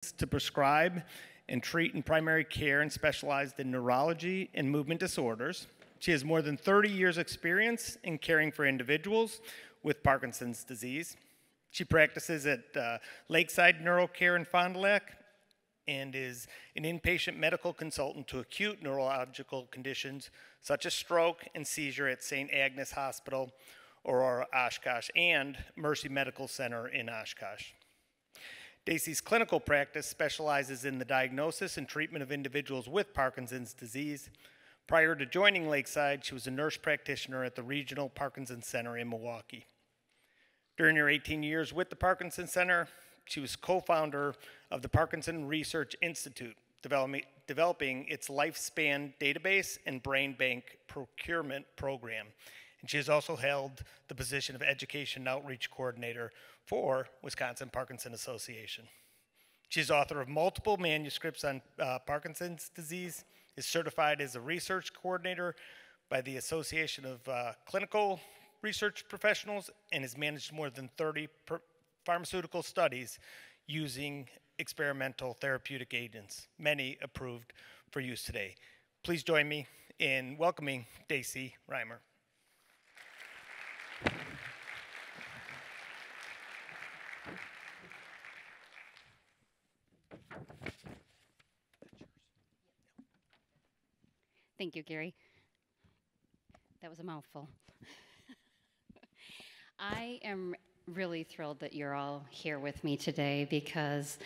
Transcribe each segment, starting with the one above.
to prescribe and treat in primary care and specialized in neurology and movement disorders. She has more than 30 years' experience in caring for individuals with Parkinson's disease. She practices at uh, Lakeside NeuroCare in Fond du Lac and is an inpatient medical consultant to acute neurological conditions such as stroke and seizure at St. Agnes Hospital, Aurora, Oshkosh, and Mercy Medical Center in Oshkosh. Dacey's clinical practice specializes in the diagnosis and treatment of individuals with Parkinson's disease. Prior to joining Lakeside, she was a nurse practitioner at the Regional Parkinson Center in Milwaukee. During her 18 years with the Parkinson Center, she was co founder of the Parkinson Research Institute, developing its lifespan database and brain bank procurement program. And she has also held the position of Education and Outreach Coordinator for Wisconsin Parkinson Association. She's author of multiple manuscripts on uh, Parkinson's disease, is certified as a research coordinator by the Association of uh, Clinical Research Professionals, and has managed more than 30 pharmaceutical studies using experimental therapeutic agents, many approved for use today. Please join me in welcoming Dacey Reimer. Thank you, Gary. That was a mouthful. I am really thrilled that you're all here with me today because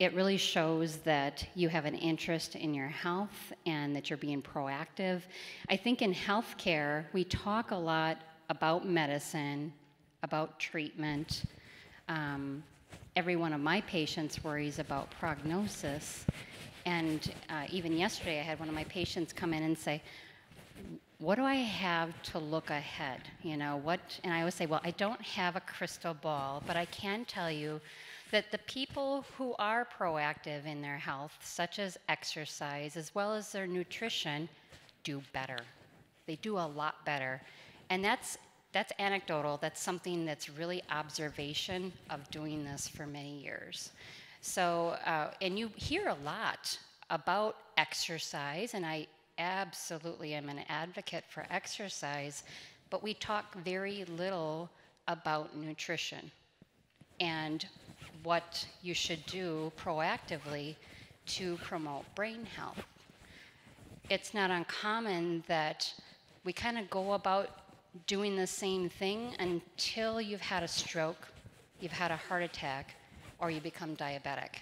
it really shows that you have an interest in your health and that you're being proactive. I think in healthcare, we talk a lot about medicine, about treatment. Um, every one of my patients worries about prognosis. And uh, even yesterday, I had one of my patients come in and say, what do I have to look ahead? You know, what, and I always say, well, I don't have a crystal ball, but I can tell you that the people who are proactive in their health, such as exercise, as well as their nutrition, do better. They do a lot better. And that's, that's anecdotal. That's something that's really observation of doing this for many years. So, uh, and you hear a lot about exercise, and I absolutely am an advocate for exercise, but we talk very little about nutrition and what you should do proactively to promote brain health. It's not uncommon that we kind of go about doing the same thing until you've had a stroke, you've had a heart attack, or you become diabetic.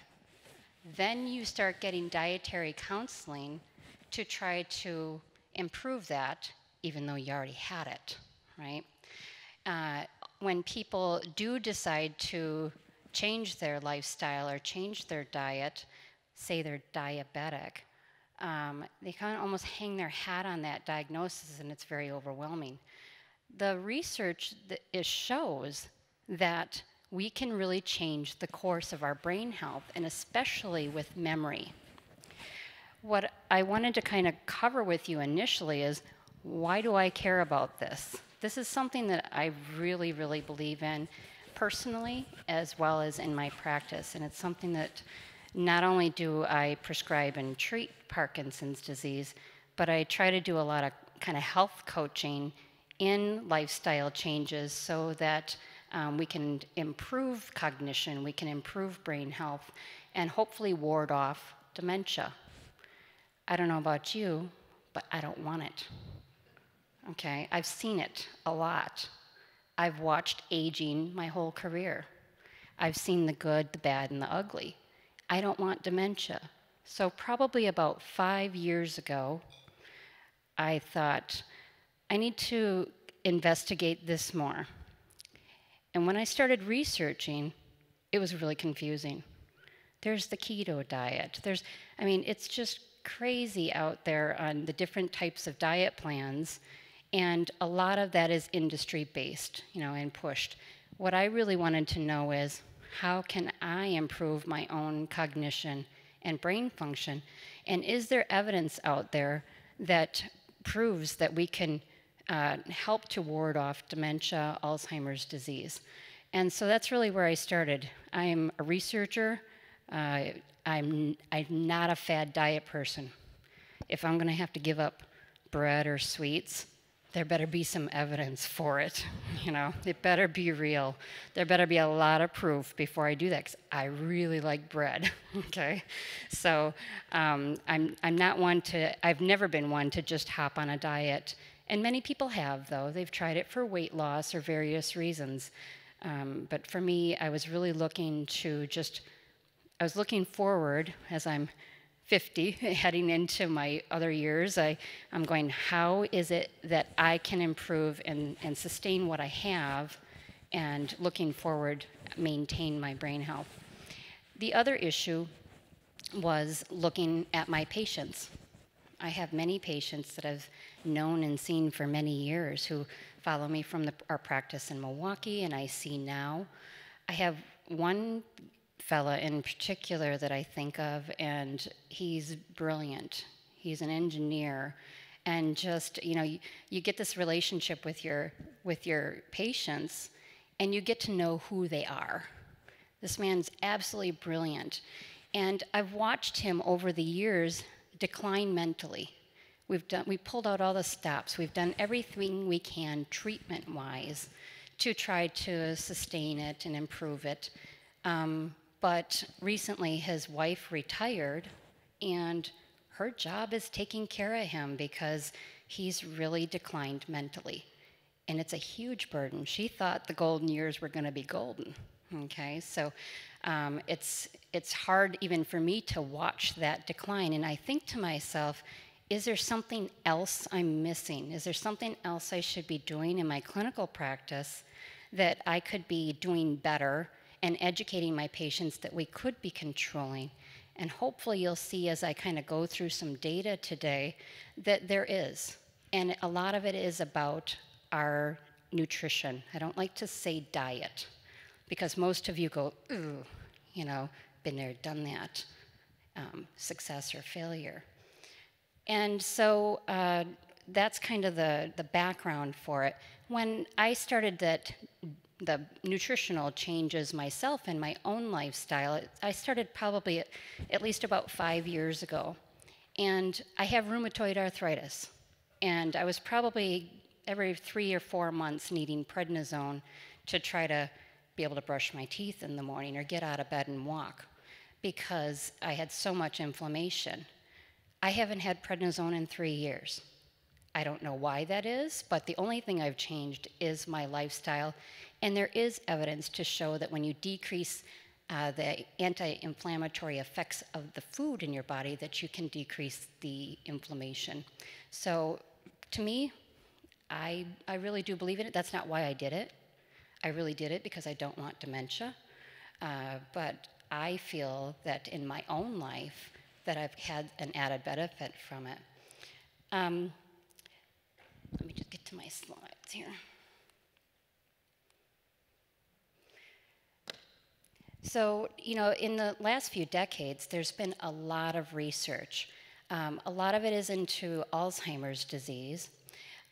Then you start getting dietary counseling to try to improve that, even though you already had it, right? Uh, when people do decide to change their lifestyle or change their diet, say they're diabetic, um, they kind of almost hang their hat on that diagnosis and it's very overwhelming. The research that shows that we can really change the course of our brain health and especially with memory what I wanted to kind of cover with you initially is why do I care about this? This is something that I really, really believe in personally as well as in my practice. And it's something that not only do I prescribe and treat Parkinson's disease, but I try to do a lot of kind of health coaching in lifestyle changes so that um, we can improve cognition, we can improve brain health, and hopefully ward off dementia. I don't know about you, but I don't want it. Okay, I've seen it a lot. I've watched aging my whole career. I've seen the good, the bad, and the ugly. I don't want dementia. So, probably about five years ago, I thought, I need to investigate this more. And when I started researching, it was really confusing. There's the keto diet. There's, I mean, it's just crazy out there on the different types of diet plans, and a lot of that is industry based, you know, and pushed. What I really wanted to know is how can I improve my own cognition and brain function? And is there evidence out there that proves that we can uh, help to ward off dementia, Alzheimer's disease? And so that's really where I started. I am a researcher Uh, I'm, I'm not a fad diet person. If I'm going to have to give up bread or sweets, there better be some evidence for it. You know, it better be real. There better be a lot of proof before I do that because I really like bread. okay, so um, I'm I'm not one to. I've never been one to just hop on a diet, and many people have though. They've tried it for weight loss or various reasons. Um, but for me, I was really looking to just. I was looking forward as I'm 50, heading into my other years, I, I'm going, how is it that I can improve and, and sustain what I have and looking forward, maintain my brain health? The other issue was looking at my patients. I have many patients that I've known and seen for many years who follow me from the, our practice in Milwaukee, and I see now. I have one fella in particular that I think of, and he's brilliant. He's an engineer, and just you know, you, you get this relationship with your with your patients, and you get to know who they are. This man's absolutely brilliant, and I've watched him over the years decline mentally. We've done we pulled out all the stops. We've done everything we can treatment-wise to try to sustain it and improve it. Um, but recently, his wife retired, and her job is taking care of him because he's really declined mentally. And it's a huge burden. She thought the golden years were going to be golden. Okay, so um, it's, it's hard even for me to watch that decline. And I think to myself, is there something else I'm missing? Is there something else I should be doing in my clinical practice that I could be doing better and educating my patients that we could be controlling. And hopefully, you'll see as I kind of go through some data today that there is. And a lot of it is about our nutrition. I don't like to say diet because most of you go, ooh, you know, been there, done that, um, success or failure. And so uh, that's kind of the, the background for it. When I started that the nutritional changes myself and my own lifestyle. I started probably at, at, least about five years ago. And I have rheumatoid arthritis. And I was probably every three or four months needing prednisone to try to be able to brush my teeth in the morning or get out of bed and walk because I had so much inflammation. I haven't had prednisone in three years. I don't know why that is, but the only thing I've changed is my lifestyle and there is evidence to show that when you decrease uh, the anti-inflammatory effects of the food in your body, that you can decrease the inflammation. So to me, I, I really do believe in it. That's not why I did it. I really did it because I don't want dementia. Uh, but I feel that in my own life that I've had an added benefit from it. Um, let me just get to my slides here. So, you know, in the last few decades, there's been a lot of research. Um, a lot of it is into Alzheimer's disease,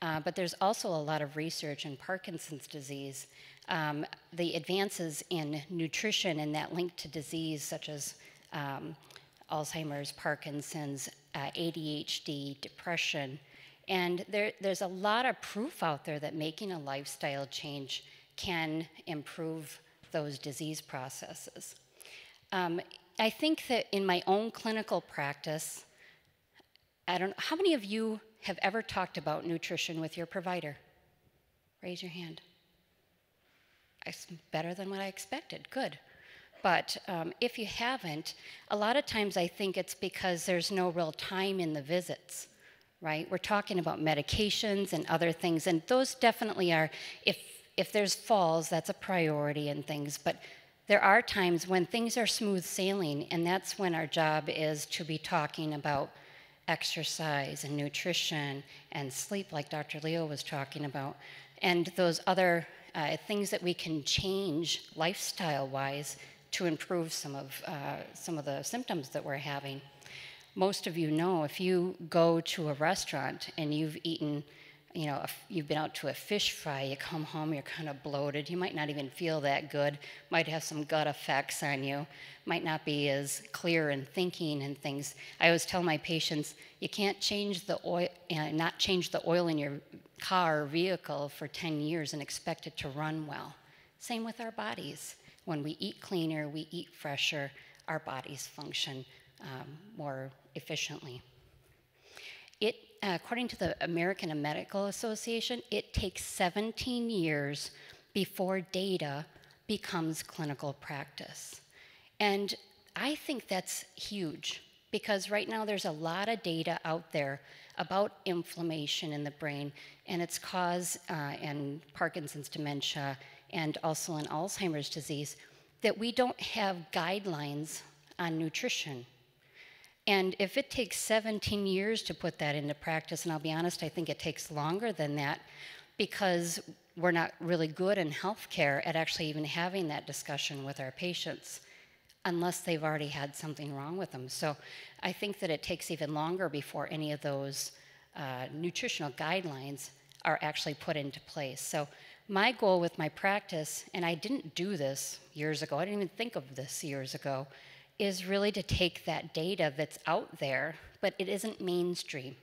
uh, but there's also a lot of research in Parkinson's disease. Um, the advances in nutrition and that link to disease, such as um, Alzheimer's, Parkinson's, uh, ADHD, depression. And there, there's a lot of proof out there that making a lifestyle change can improve those disease processes. Um, I think that in my own clinical practice, I don't know, how many of you have ever talked about nutrition with your provider? Raise your hand. It's better than what I expected. Good. But um, if you haven't, a lot of times I think it's because there's no real time in the visits, right? We're talking about medications and other things, and those definitely are, if if there's falls, that's a priority and things, but there are times when things are smooth sailing, and that's when our job is to be talking about exercise and nutrition and sleep, like Dr. Leo was talking about, and those other uh, things that we can change lifestyle wise to improve some of, uh, some of the symptoms that we're having. Most of you know if you go to a restaurant and you've eaten you know, you've been out to a fish fry, you come home, you're kind of bloated, you might not even feel that good, might have some gut effects on you, might not be as clear in thinking and things. I always tell my patients, you can't change the oil, uh, not change the oil in your car or vehicle for 10 years and expect it to run well. Same with our bodies. When we eat cleaner, we eat fresher, our bodies function um, more efficiently. It, according to the American Medical Association, it takes 17 years before data becomes clinical practice. And I think that's huge because right now there's a lot of data out there about inflammation in the brain and its cause uh, in Parkinson's dementia and also in Alzheimer's disease that we don't have guidelines on nutrition. And if it takes 17 years to put that into practice, and I'll be honest, I think it takes longer than that because we're not really good in healthcare at actually even having that discussion with our patients unless they've already had something wrong with them. So I think that it takes even longer before any of those uh, nutritional guidelines are actually put into place. So my goal with my practice, and I didn't do this years ago, I didn't even think of this years ago, is really to take that data that's out there, but it isn't mainstream.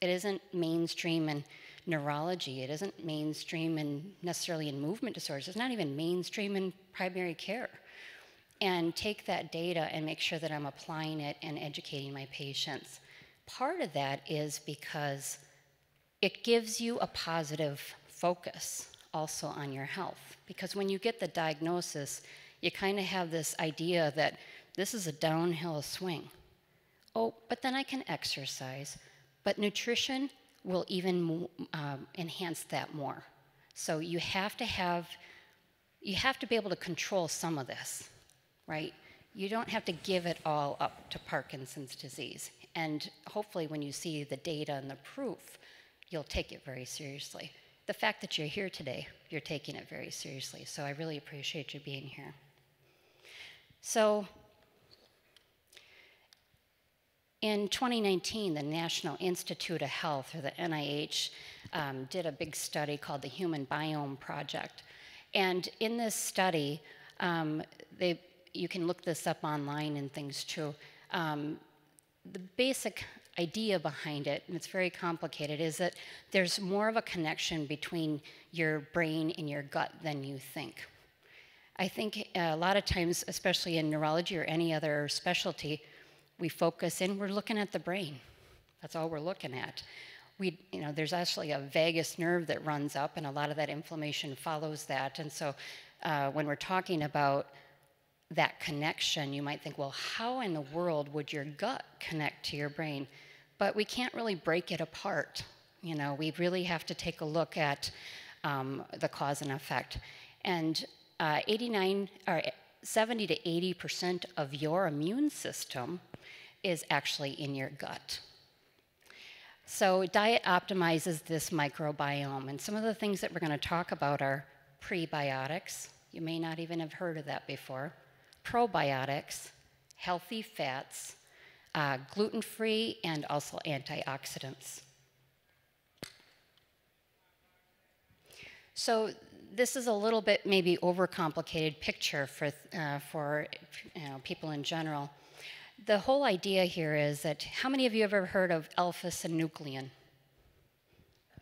It isn't mainstream in neurology. It isn't mainstream in necessarily in movement disorders. It's not even mainstream in primary care. And take that data and make sure that I'm applying it and educating my patients. Part of that is because it gives you a positive focus also on your health. Because when you get the diagnosis, you kind of have this idea that this is a downhill swing. Oh, but then I can exercise. But nutrition will even um, enhance that more. So you have to have, you have to be able to control some of this, right? You don't have to give it all up to Parkinson's disease. And hopefully, when you see the data and the proof, you'll take it very seriously. The fact that you're here today, you're taking it very seriously. So I really appreciate you being here. So, in 2019, the National Institute of Health, or the NIH, um, did a big study called the Human Biome Project. And in this study, um, they, you can look this up online and things too. Um, the basic idea behind it, and it's very complicated, is that there's more of a connection between your brain and your gut than you think. I think a lot of times, especially in neurology or any other specialty, we focus in, we're looking at the brain. That's all we're looking at. We, you know, there's actually a vagus nerve that runs up, and a lot of that inflammation follows that. And so, uh, when we're talking about that connection, you might think, well, how in the world would your gut connect to your brain? But we can't really break it apart. You know, we really have to take a look at um, the cause and effect. And uh, 89 or 70 to 80 percent of your immune system is actually in your gut. So, diet optimizes this microbiome. And some of the things that we're going to talk about are prebiotics. You may not even have heard of that before. Probiotics, healthy fats, uh, gluten free, and also antioxidants. So, this is a little bit maybe overcomplicated picture for, uh, for you know, people in general the whole idea here is that how many of you have ever heard of alpha-synuclein?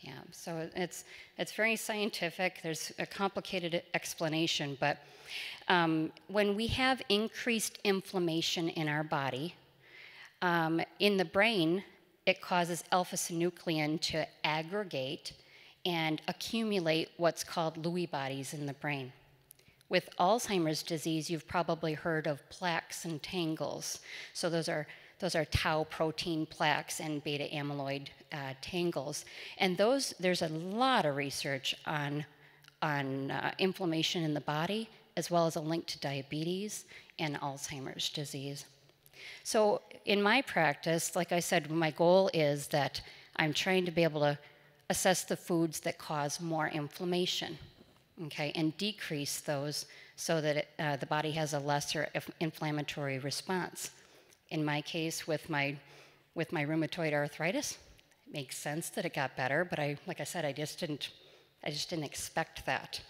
Yeah, so it's, it's very scientific. There's a complicated explanation, but um, when we have increased inflammation in our body, um, in the brain, it causes alpha synuclein to aggregate and accumulate what's called Lewy bodies in the brain. With Alzheimer's disease, you've probably heard of plaques and tangles. So those are those are tau protein plaques and beta amyloid uh, tangles. And those, there's a lot of research on, on uh, inflammation in the body, as well as a link to diabetes and Alzheimer's disease. So in my practice, like I said, my goal is that I'm trying to be able to assess the foods that cause more inflammation okay, and decrease those so that it, uh, the body has a lesser inflammatory response. In my case, with my, with my rheumatoid arthritis, It makes sense that it got better, but I, like I said, I just didn't, I just didn't expect that.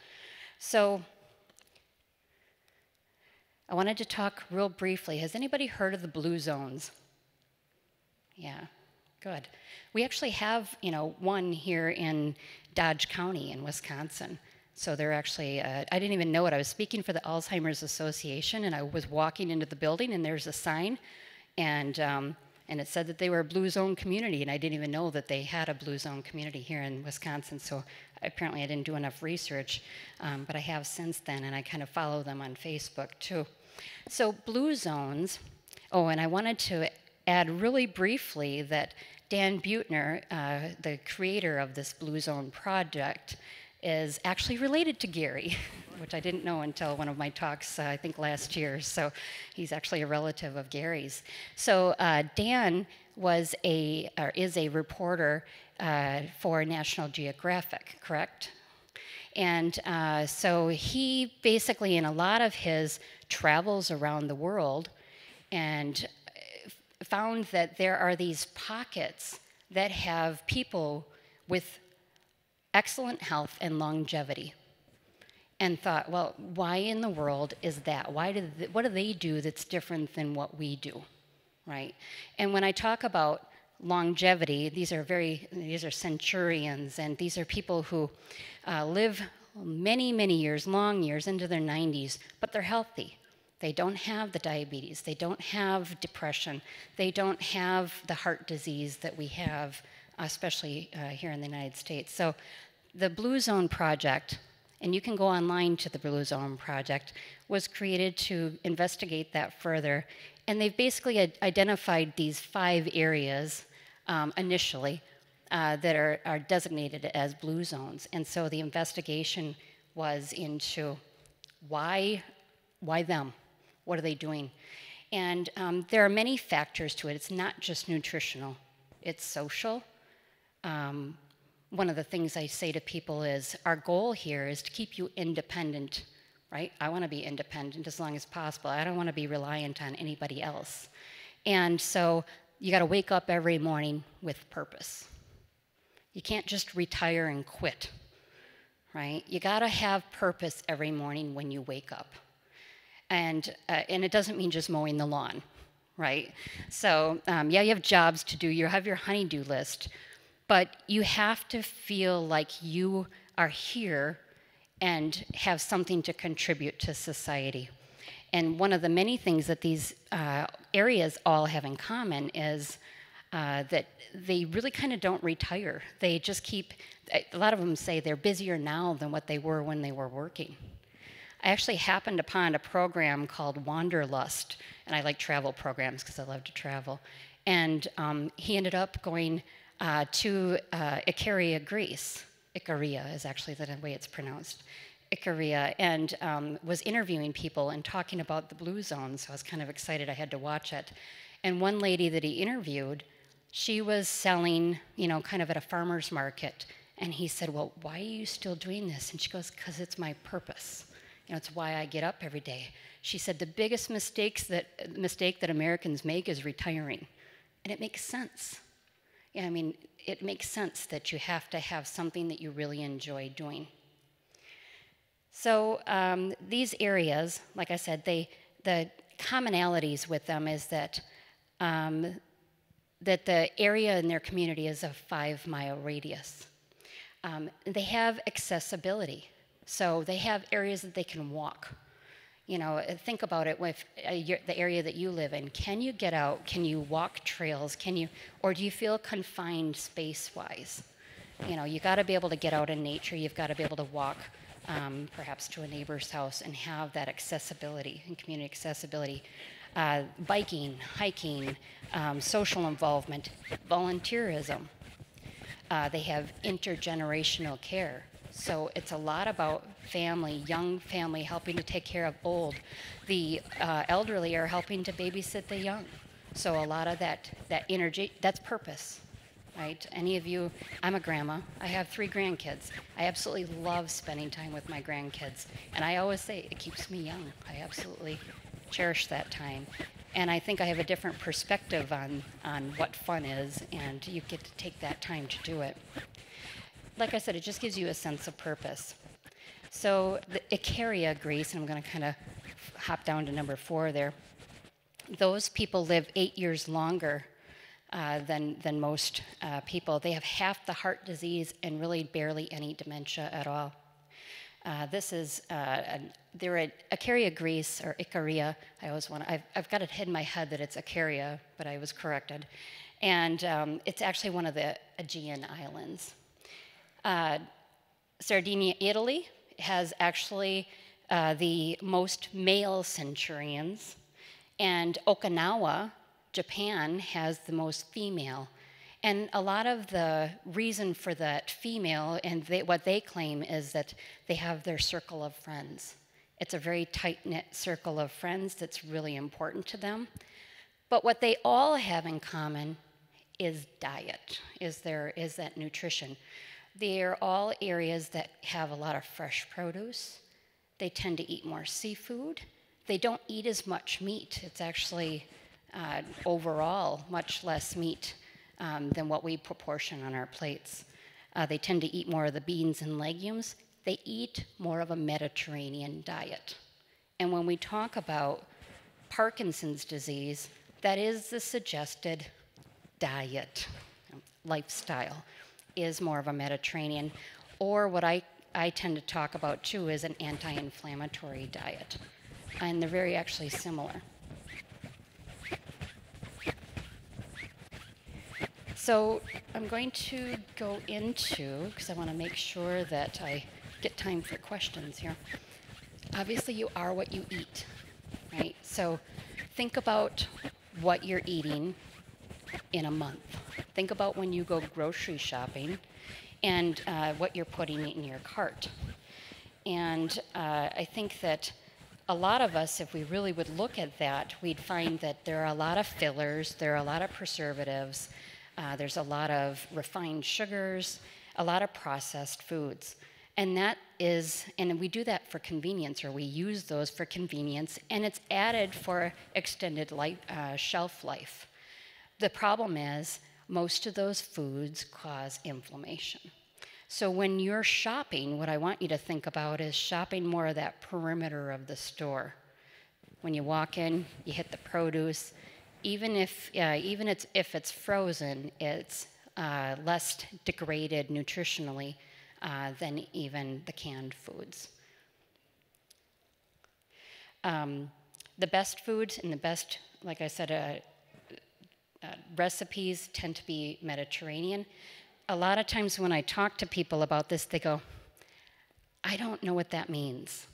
So I wanted to talk real briefly. Has anybody heard of the blue zones? Yeah, good. We actually have, you know, one here in Dodge County in Wisconsin. So they're actually, uh, I didn't even know it. I was speaking for the Alzheimer's Association, and I was walking into the building, and there's a sign, and um, and it said that they were a blue zone community, and I didn't even know that they had a blue zone community here in Wisconsin. So apparently, I didn't do enough research, um, but I have since then, and I kind of follow them on Facebook too. So blue zones. Oh, and I wanted to add really briefly that Dan Buettner, uh, the creator of this Blue Zone project, is actually related to Gary, which I didn't know until one of my talks, uh, I think last year. So he's actually a relative of Gary's. So uh, Dan was a, or is a reporter uh, for National Geographic, correct? And uh, so he basically, in a lot of his travels around the world, and uh, found that there are these pockets that have people with excellent health and longevity and thought, well, why in the world is that? Why do they, what do they do that's different than what we do, right? And when I talk about longevity, these are very these are centurions, and these are people who uh, live many, many years, long years into their 90s, but they're healthy. They don't have the diabetes. They don't have depression. They don't have the heart disease that we have especially uh, here in the United States. So the Blue Zone Project, and you can go online to the Blue Zone Project, was created to investigate that further. And they've basically identified these five areas um, initially uh, that are, are designated as blue zones. And so the investigation was into why, why them? What are they doing? And um, there are many factors to it. It's not just nutritional, it's social, um, one of the things I say to people is our goal here is to keep you independent, right? I want to be independent as long as possible. I don't want to be reliant on anybody else. And so you got to wake up every morning with purpose. You can't just retire and quit, right? You got to have purpose every morning when you wake up. And, uh, and it doesn't mean just mowing the lawn, right? So, um, yeah, you have jobs to do, you have your honeydew list, but you have to feel like you are here and have something to contribute to society. And one of the many things that these uh, areas all have in common is uh, that they really kind of don't retire. They just keep, a lot of them say they're busier now than what they were when they were working. I actually happened upon a program called Wanderlust, and I like travel programs because I love to travel. And um, he ended up going uh, to uh, Icaria, Greece. Icaria is actually the way it's pronounced. Icaria, and um, was interviewing people and talking about the blue zone. So I was kind of excited. I had to watch it. And one lady that he interviewed, she was selling, you know, kind of at a farmer's market. And he said, Well, why are you still doing this? And she goes, Because it's my purpose. You know, it's why I get up every day. She said, The biggest mistakes that, mistake that Americans make is retiring. And it makes sense. I mean, it makes sense that you have to have something that you really enjoy doing. So um, these areas, like I said, they the commonalities with them is that um, that the area in their community is a five mile radius. Um, they have accessibility, so they have areas that they can walk you know, uh, think about it with uh, your, the area that you live in. Can you get out? Can you walk trails? Can you, or do you feel confined space-wise? You know, you got to be able to get out in nature. You've got to be able to walk, um, perhaps to a neighbor's house, and have that accessibility and community accessibility. Uh, biking, hiking, um, social involvement, volunteerism. Uh, they have intergenerational care. So it's a lot about family, young family helping to take care of old. The uh, elderly are helping to babysit the young. So a lot of that, that energy, that's purpose, right? Any of you, I'm a grandma. I have three grandkids. I absolutely love spending time with my grandkids. And I always say it keeps me young. I absolutely cherish that time. And I think I have a different perspective on, on what fun is, and you get to take that time to do it. Like I said, it just gives you a sense of purpose. So the Icaria Greece, and I'm going to kind of hop down to number four there. Those people live eight years longer uh, than, than most uh, people. They have half the heart disease and really barely any dementia at all. Uh, this is, uh, they're at Icaria, Greece, or Icaria. I always want to, I've, I've got it in my head that it's Icaria, but I was corrected. And um, it's actually one of the Aegean islands. Uh, Sardinia, Italy has actually uh, the most male centurions, and Okinawa, Japan, has the most female. And a lot of the reason for that female and they, what they claim is that they have their circle of friends. It's a very tight knit circle of friends that's really important to them. But what they all have in common is diet, is, there, is that nutrition. They're all areas that have a lot of fresh produce. They tend to eat more seafood. They don't eat as much meat. It's actually uh, overall much less meat um, than what we proportion on our plates. Uh, they tend to eat more of the beans and legumes. They eat more of a Mediterranean diet. And when we talk about Parkinson's disease, that is the suggested diet, lifestyle, is more of a Mediterranean. Or what I, I tend to talk about too is an anti inflammatory diet. And they're very actually similar. So I'm going to go into, because I want to make sure that I get time for questions here. Obviously, you are what you eat, right? So think about what you're eating in a month. Think about when you go grocery shopping and uh, what you're putting in your cart. And uh, I think that a lot of us, if we really would look at that, we'd find that there are a lot of fillers, there are a lot of preservatives, uh, there's a lot of refined sugars, a lot of processed foods. And that is, and we do that for convenience, or we use those for convenience, and it's added for extended life, uh, shelf life. The problem is, most of those foods cause inflammation. So when you're shopping, what I want you to think about is shopping more of that perimeter of the store. When you walk in, you hit the produce, even if uh, even it's, if it's frozen, it's uh, less degraded nutritionally uh, than even the canned foods. Um, the best foods and the best, like I said, uh, recipes tend to be Mediterranean. A lot of times when I talk to people about this, they go, I don't know what that means.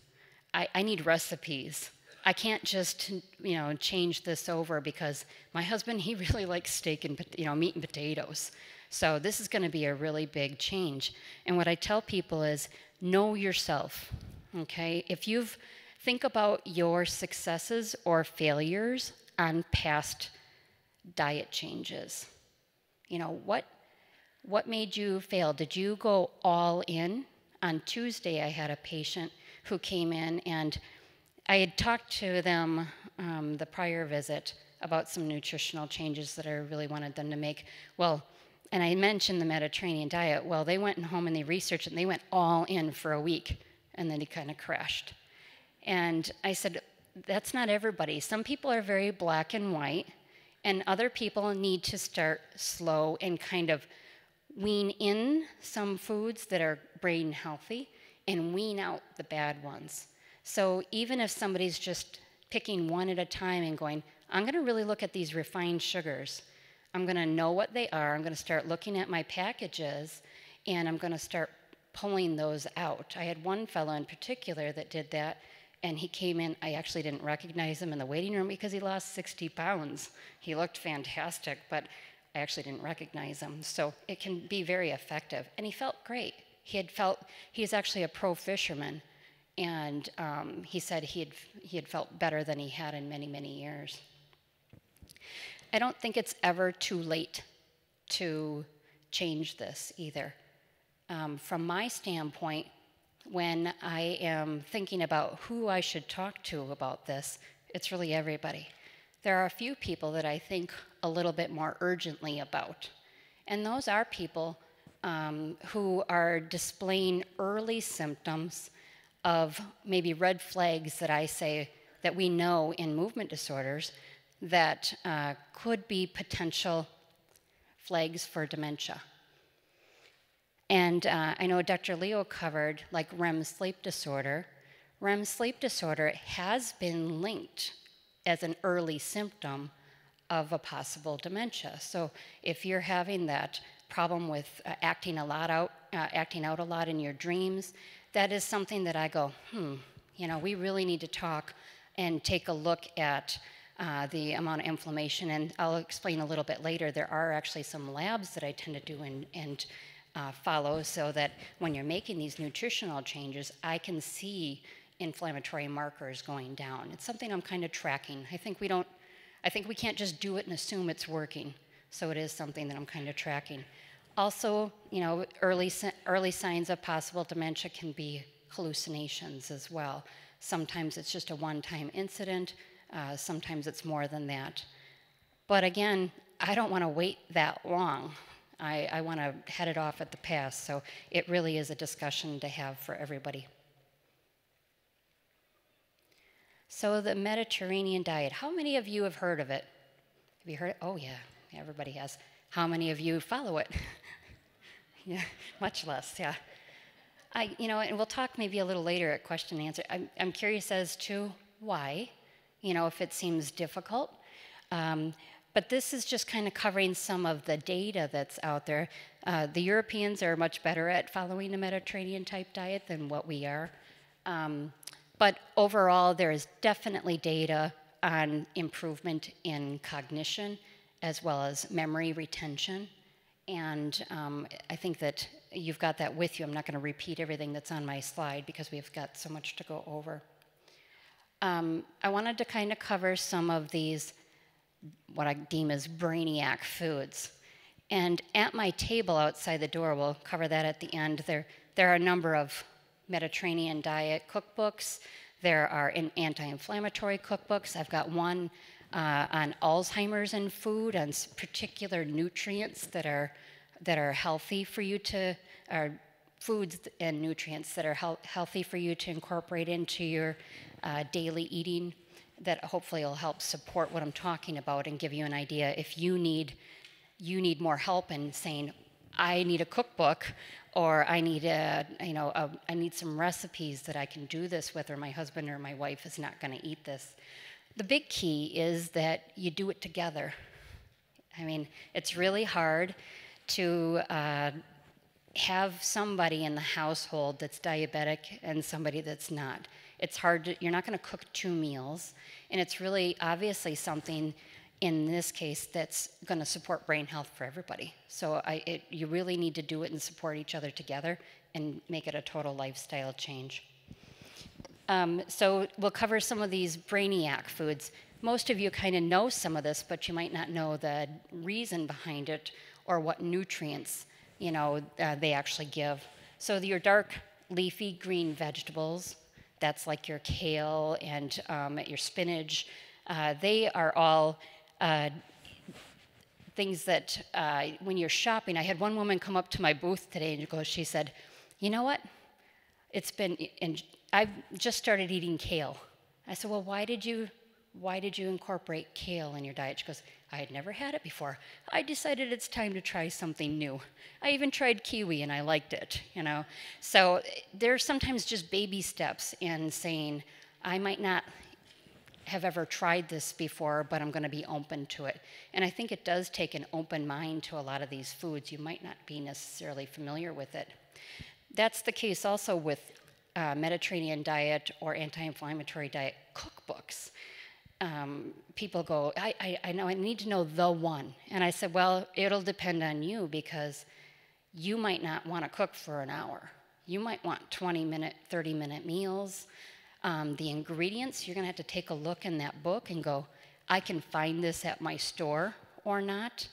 I, I need recipes. I can't just, you know, change this over because my husband, he really likes steak and, you know, meat and potatoes. So this is going to be a really big change. And what I tell people is know yourself, okay? If you've, think about your successes or failures on past diet changes. You know, what, what made you fail? Did you go all in? On Tuesday, I had a patient who came in and I had talked to them um, the prior visit about some nutritional changes that I really wanted them to make. Well, and I mentioned the Mediterranean diet. Well, they went home and they researched and they went all in for a week and then he kind of crashed. And I said, that's not everybody. Some people are very black and white, and other people need to start slow and kind of wean in some foods that are brain healthy and wean out the bad ones. So even if somebody's just picking one at a time and going, I'm going to really look at these refined sugars. I'm going to know what they are. I'm going to start looking at my packages and I'm going to start pulling those out. I had one fellow in particular that did that and he came in. I actually didn't recognize him in the waiting room because he lost 60 pounds. He looked fantastic, but I actually didn't recognize him. So it can be very effective. And he felt great. He had felt, he's actually a pro fisherman and um, he said he had, he had felt better than he had in many, many years. I don't think it's ever too late to change this either. Um, from my standpoint, when I am thinking about who I should talk to about this, it's really everybody. there are a few people that I think a little bit more urgently about. And those are people um, who are displaying early symptoms of maybe red flags that I say that we know in movement disorders that uh, could be potential flags for dementia. And uh, I know Dr. Leo covered like REM sleep disorder. REM sleep disorder has been linked as an early symptom of a possible dementia. So if you're having that problem with uh, acting a lot out, uh, acting out a lot in your dreams, that is something that I go, hmm, you know, we really need to talk and take a look at uh, the amount of inflammation. And I'll explain a little bit later. There are actually some labs that I tend to do and, and uh, follow so that when you're making these nutritional changes, I can see inflammatory markers going down. It's something I'm kind of tracking. I think we don't, I think we can't just do it and assume it's working. So it is something that I'm kind of tracking. Also, you know, early, early signs of possible dementia can be hallucinations as well. Sometimes it's just a one-time incident. Uh, sometimes it's more than that. But again, I don't want to wait that long. I, I want to head it off at the pass. So it really is a discussion to have for everybody. So, the Mediterranean diet, how many of you have heard of it? Have you heard it? Oh, yeah, everybody has. How many of you follow it? yeah, much less, yeah. I, you know, and we'll talk maybe a little later at question and answer. I'm, I'm curious as to why, you know, if it seems difficult. Um, but this is just kind of covering some of the data that's out there. Uh, the Europeans are much better at following a Mediterranean type diet than what we are. Um, but overall, there is definitely data on improvement in cognition as well as memory retention. And um, I think that you've got that with you. I'm not going to repeat everything that's on my slide because we've got so much to go over. Um, I wanted to kind of cover some of these, what I deem as brainiac foods. And at my table outside the door, we'll cover that at the end, there, there are a number of Mediterranean diet cookbooks. There are anti inflammatory cookbooks. I've got one uh, on Alzheimer's and food, on particular nutrients that are, that are healthy for you to, or foods and nutrients that are he- healthy for you to incorporate into your uh, daily eating that hopefully will help support what I'm talking about and give you an idea if you need you need more help in saying I need a cookbook or I need a, you know, a, I need some recipes that I can do this with, or my husband or my wife is not going to eat this. The big key is that you do it together. I mean, it's really hard to uh, have somebody in the household that's diabetic and somebody that's not. It's hard to, you're not going to cook two meals, and it's really obviously something in this case that's going to support brain health for everybody. So I, it, you really need to do it and support each other together and make it a total lifestyle change. Um, so we'll cover some of these brainiac foods. Most of you kind of know some of this, but you might not know the reason behind it or what nutrients you know uh, they actually give. So your dark leafy green vegetables, that's like your kale and um, your spinach, uh, they are all uh, things that uh, when you're shopping, I had one woman come up to my booth today and go, she said, you know what? It's been, and I've just started eating kale. I said, well, why did you, why did you incorporate kale in your diet? She goes, I had never had it before. I decided it's time to try something new. I even tried kiwi and I liked it, you know. So there's sometimes just baby steps in saying, I might not have ever tried this before, but I'm going to be open to it. And I think it does take an open mind to a lot of these foods. You might not be necessarily familiar with it. That's the case also with uh, Mediterranean diet or anti inflammatory diet cookbooks. Um, people go, I, I, I know I need to know the one. And I said, Well, it'll depend on you because you might not want to cook for an hour. You might want 20 minute, 30 minute meals. Um, the ingredients, you're going to have to take a look in that book and go, I can find this at my store or not.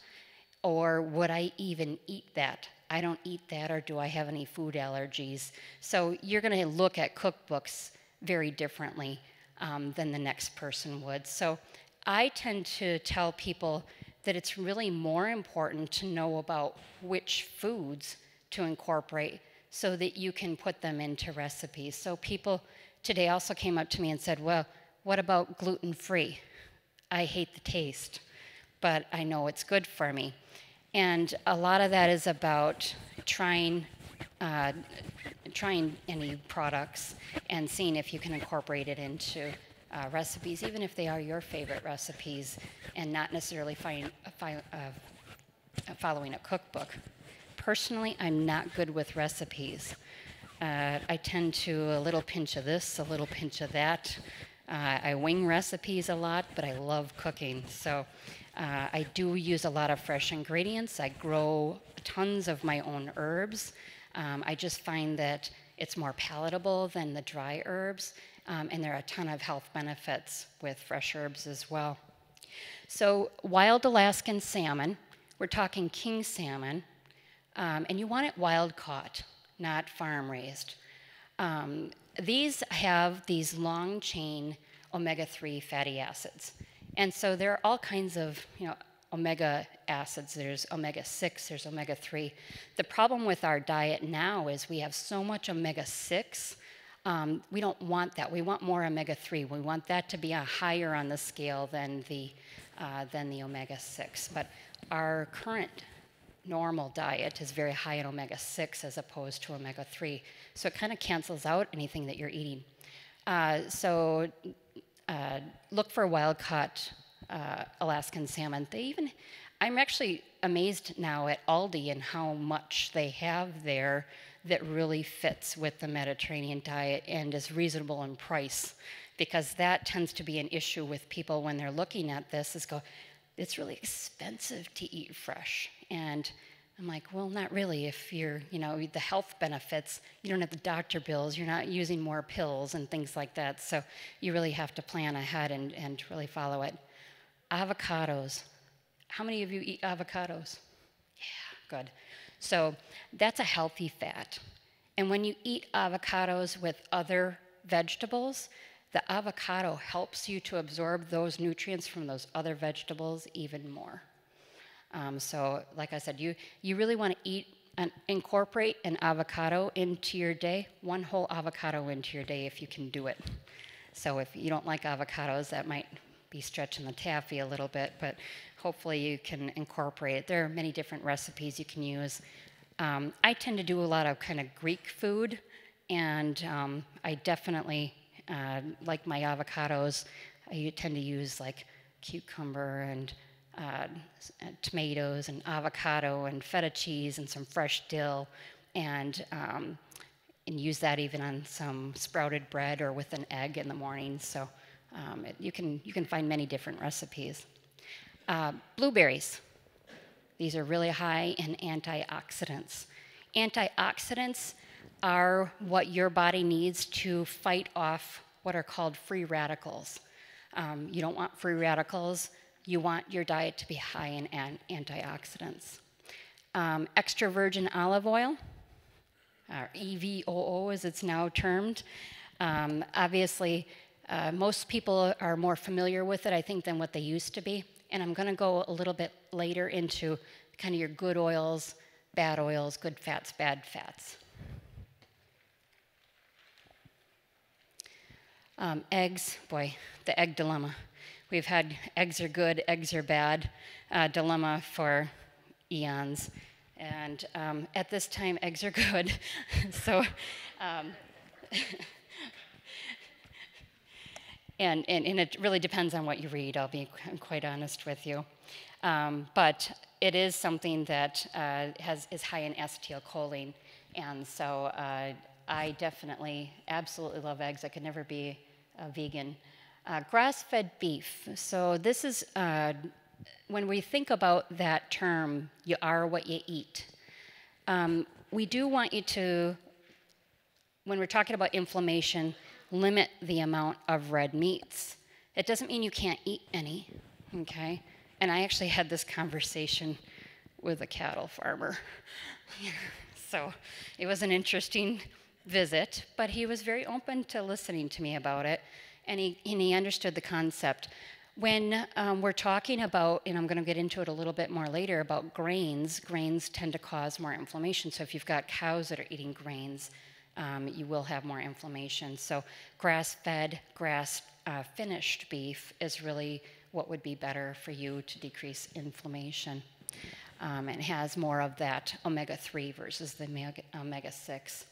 Or would I even eat that? I don't eat that, or do I have any food allergies? So you're going to look at cookbooks very differently um, than the next person would. So I tend to tell people that it's really more important to know about which foods to incorporate so that you can put them into recipes. So people today also came up to me and said, Well, what about gluten free? I hate the taste, but I know it's good for me. And a lot of that is about trying uh, trying any products and seeing if you can incorporate it into uh, recipes, even if they are your favorite recipes, and not necessarily find, uh, following a cookbook. Personally, I'm not good with recipes. Uh, I tend to a little pinch of this, a little pinch of that. Uh, I wing recipes a lot, but I love cooking. So uh, I do use a lot of fresh ingredients. I grow tons of my own herbs. Um, I just find that it's more palatable than the dry herbs, um, and there are a ton of health benefits with fresh herbs as well. So, wild Alaskan salmon, we're talking king salmon, um, and you want it wild caught, not farm raised. Um, these have these long chain omega 3 fatty acids. And so there are all kinds of, you know, omega acids, there's omega 6, there's omega 3. The problem with our diet now is we have so much omega 6. Um, we don't want that. We want more omega 3. We want that to be higher on the scale than the, uh, than the omega 6. But our current normal diet is very high in omega 6 as opposed to omega 3. So it kind of cancels out anything that you're eating. Uh, so uh, look for wild caught uh, Alaskan salmon. They even, I'm actually amazed now at Aldi and how much they have there that really fits with the Mediterranean diet and is reasonable in price. Because that tends to be an issue with people when they're looking at this is go, it's really expensive to eat fresh. And I'm like, well, not really. If you're, you know, the health benefits, you don't have the doctor bills, you're not using more pills and things like that. So you really have to plan ahead and, and really follow it. Avocados. How many of you eat avocados? Yeah, good. So that's a healthy fat. And when you eat avocados with other vegetables, the avocado helps you to absorb those nutrients from those other vegetables even more. Um, so, like I said, you, you really want to eat and incorporate an avocado into your day, one whole avocado into your day if you can do it. So, if you don't like avocados, that might be stretching the taffy a little bit, but hopefully you can incorporate it. There are many different recipes you can use. Um, I tend to do a lot of kind of Greek food, and um, I definitely uh, like my avocados. I tend to use like cucumber and uh, tomatoes and avocado and feta cheese and some fresh dill and um, and use that even on some sprouted bread or with an egg in the morning. So um, it, you can you can find many different recipes. Uh, blueberries. These are really high in antioxidants. Antioxidants are what your body needs to fight off what are called free radicals. Um, you don't want free radicals you want your diet to be high in an antioxidants. Um, extra virgin olive oil, or EVOO as it's now termed. Um, obviously, uh, most people are more familiar with it, I think, than what they used to be. And I'm going to go a little bit later into kind of your good oils, bad oils, good fats, bad fats. Um, eggs, boy, the egg dilemma. We've had eggs are good, eggs are bad uh, dilemma for eons. And um, at this time, eggs are good. so, um, and, and, and, it really depends on what you read, I'll be quite honest with you. Um, but it is something that uh, has, is high in acetylcholine. And so uh, I definitely, absolutely love eggs. I could never be a vegan. Uh, grass fed beef. So, this is uh, when we think about that term, you are what you eat. Um, we do want you to, when we're talking about inflammation, limit the amount of red meats. It doesn't mean you can't eat any, okay? And I actually had this conversation with a cattle farmer. so it was an interesting visit, but he was very open to listening to me about it and he, and he understood the concept. When um, we're talking about, and I'm going to get into it a little bit more later, about grains, grains tend to cause more inflammation. So if you've got cows that are eating grains, um, you will have more inflammation. So grass fed, grass uh, finished beef is really what would be better for you to decrease inflammation. Um, and has more of that omega 3 versus the omega 6.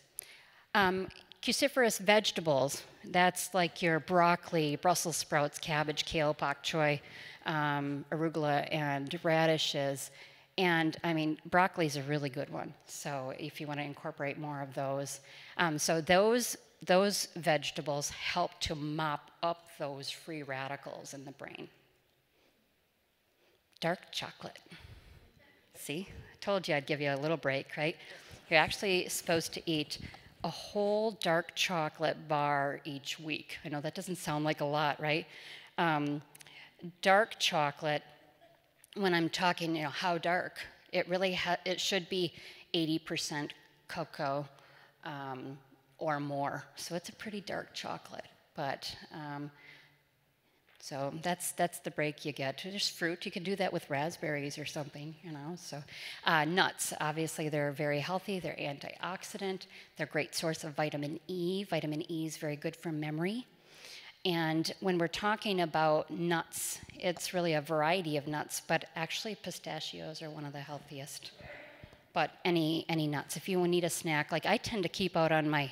Um, cruciferous vegetables, that's like your broccoli, Brussels sprouts, cabbage, kale, bok choy, um, arugula, and radishes. And I mean, broccoli is a really good one. So if you want to incorporate more of those, um, so those those vegetables help to mop up those free radicals in the brain. Dark chocolate. See, I told you I'd give you a little break, right? You're actually supposed to eat a whole dark chocolate bar each week. I know that doesn't sound like a lot, right? Um, dark chocolate, when I'm talking, you know, how dark, it really it should be 80% cocoa um, or more. So it's a pretty dark chocolate, but um, so that's that's the break you get. Just fruit. You can do that with raspberries or something, you know. So uh, nuts, obviously, they're very healthy. They're antioxidant. They're a great source of vitamin E. Vitamin E is very good for memory. And when we're talking about nuts, it's really a variety of nuts, but actually pistachios are one of the healthiest. But any any nuts, if you need a snack, like I tend to keep out on my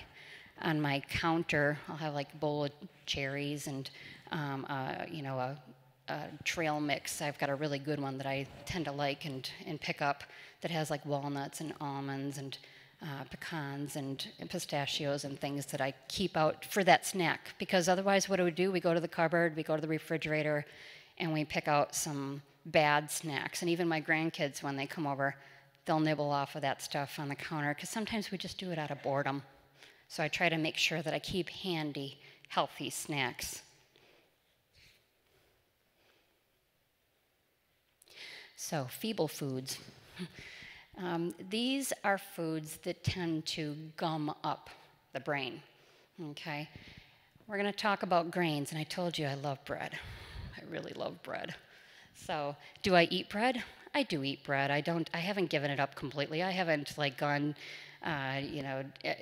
on my counter, I'll have like a bowl of cherries and um, uh, you know, a, a, trail mix. I've got a really good one that I tend to like and, and pick up that has like walnuts and almonds and uh, pecans and, and, pistachios and things that I keep out for that snack. Because otherwise, what do we do? We go to the cupboard, we go to the refrigerator, and we pick out some bad snacks. And even my grandkids, when they come over, they'll nibble off of that stuff on the counter because sometimes we just do it out of boredom. So I try to make sure that I keep handy healthy snacks. So, feeble foods. Um, these are foods that tend to gum up the brain. Okay? We're going to talk about grains, and I told you I love bread. I really love bread. So, do I eat bread? I do eat bread. I don't. I haven't given it up completely. I haven't like gone. Uh, you know, eh,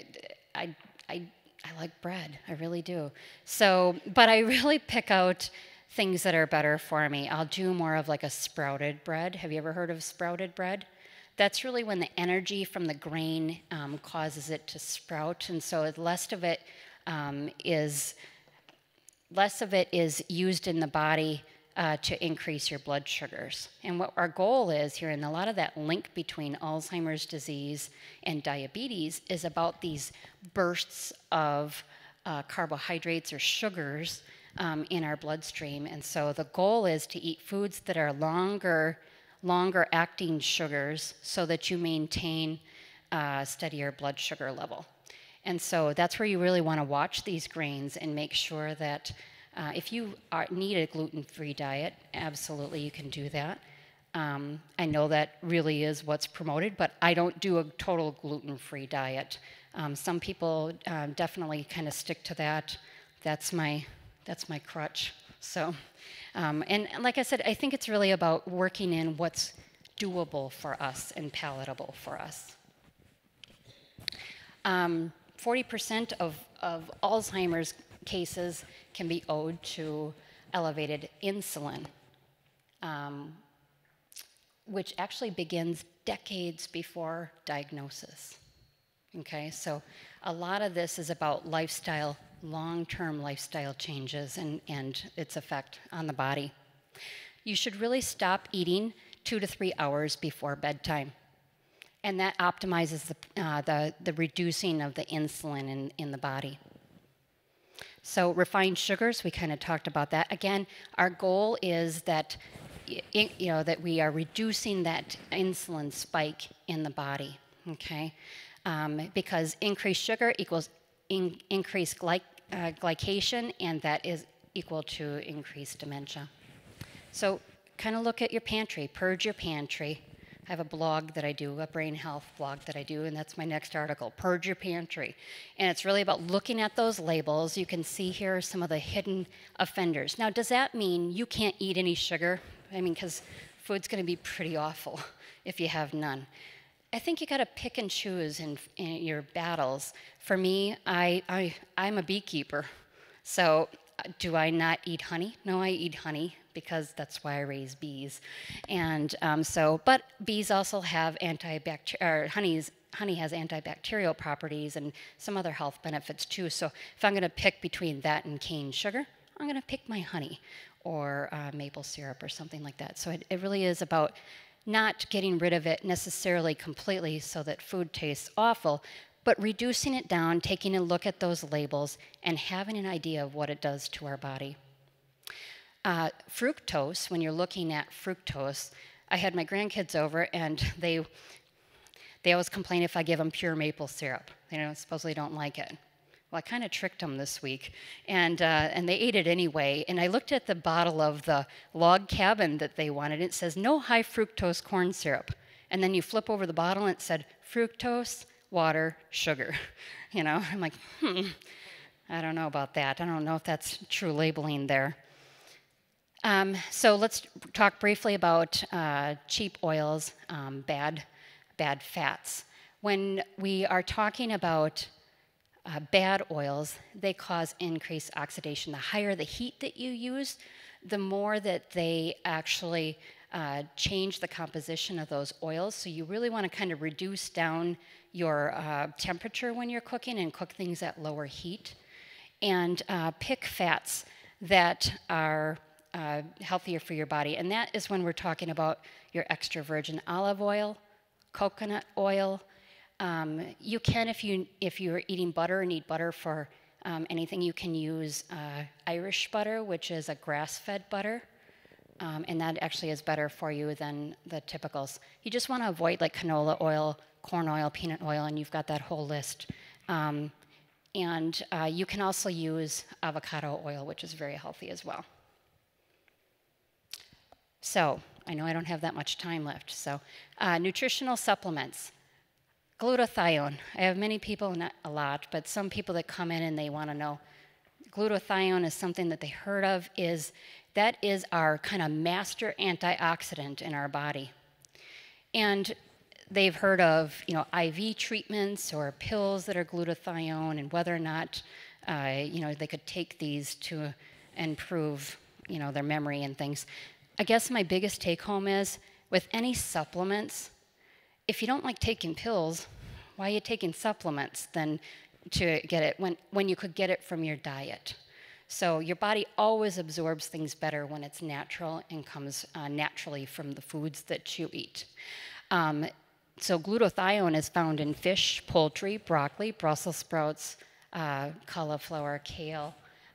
I I I like bread. I really do. So, but I really pick out things that are better for me. I'll do more of like a sprouted bread. Have you ever heard of sprouted bread? That's really when the energy from the grain um, causes it to sprout, and so less of it um, is less of it is used in the body uh, to increase your blood sugars. And what our goal is here, and a lot of that link between Alzheimer's disease and diabetes is about these bursts of uh, carbohydrates or sugars um, in our bloodstream. And so the goal is to eat foods that are longer, longer acting sugars so that you maintain a steadier blood sugar level. And so that's where you really want to watch these grains and make sure that uh, if you are, need a gluten free diet, absolutely you can do that. Um, I know that really is what's promoted, but I don't do a total gluten free diet. Um, some people uh, definitely kind of stick to that. That's my that's my crutch. So, um, and like I said, I think it's really about working in what's doable for us and palatable for us. Um, 40% of, of Alzheimer's cases can be owed to elevated insulin, um, which actually begins decades before diagnosis. Okay, so a lot of this is about lifestyle long term lifestyle changes and, and its effect on the body. You should really stop eating two to three hours before bedtime. And that optimizes the, uh, the, the reducing of the insulin in, in the body. So, refined sugars, we kind of talked about that. Again, our goal is that you know that we are reducing that insulin spike in the body okay um, because increased sugar equals in, gly, uh, glycation, and that is equal to increased dementia. So, kind of look at your pantry, purge your pantry. I have a blog that I do, a brain health blog that I do, and that's my next article, Purge Your Pantry. And it's really about looking at those labels. You can see here some of the hidden offenders. Now, does that mean you can't eat any sugar? I mean, because food's going to be pretty awful if you have none. I think you got to pick and choose in, in, your battles. For me, I, I, I'm a beekeeper. So, uh, do I not eat honey? No, I eat honey because that's why I raise bees. And um, so, but bees also have antibacterial, honey's, honey has antibacterial properties and some other health benefits too. So if I'm going to pick between that and cane sugar, I'm going to pick my honey or uh, maple syrup or something like that. So it, it really is about not getting rid of it necessarily completely so that food tastes awful, but reducing it down, taking a look at those labels, and having an idea of what it does to our body. Uh, fructose, when you're looking at fructose, I had my grandkids over and they, they always complain if I give them pure maple syrup. They know, supposedly don't like it. Well, I kind of tricked them this week, and, uh, and they ate it anyway. And I looked at the bottle of the log cabin that they wanted. It says no high fructose corn syrup. And then you flip over the bottle and it said fructose, water, sugar. You know, I'm like, hmm, I don't know about that. I don't know if that's true labeling there. Um, so let's talk briefly about uh, cheap oils, um, bad, bad fats. When we are talking about uh, bad oils, they cause increased oxidation. The higher the heat that you use, the more that they actually uh, change the composition of those oils. So you really want to kind of reduce down your uh, temperature when you're cooking and cook things at lower heat. And uh, pick fats that are uh, healthier for your body. And that is when we're talking about your extra virgin olive oil, coconut oil. Um, you can, if, you, if you're eating butter and need butter for um, anything, you can use uh, Irish butter, which is a grass fed butter. Um, and that actually is better for you than the typicals. You just want to avoid like canola oil, corn oil, peanut oil, and you've got that whole list. Um, and uh, you can also use avocado oil, which is very healthy as well. So, I know I don't have that much time left. So, uh, nutritional supplements. Glutathione. I have many people, not a lot, but some people that come in and they want to know. Glutathione is something that they heard of. Is that is our kind of master antioxidant in our body, and they've heard of you know IV treatments or pills that are glutathione, and whether or not uh, you know they could take these to improve you know their memory and things. I guess my biggest take home is with any supplements, if you don't like taking pills, why are you taking supplements then to get it when, when you could get it from your diet? So your body always absorbs things better when it's natural and comes uh, naturally from the foods that you eat. Um, so glutathione is found in fish, poultry, broccoli, Brussels sprouts, uh, cauliflower, kale,